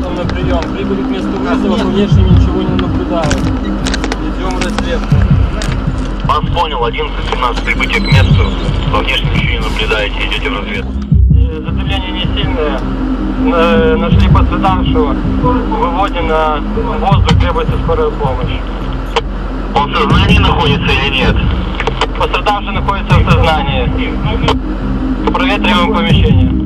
прием. Прибыли к месту вызова, но внешне ничего не наблюдалось. Идем разведку. Вас понял, 11-17, прибытие к месту. Во внешнем ничего не наблюдаете, идете в разведку. Э, Задымление не сильное. Э, нашли пострадавшего. Выводим на воздух, требуется скорая помощь. Он в сознании находится или нет? Пострадавший находится в сознании. Проветриваем помещение.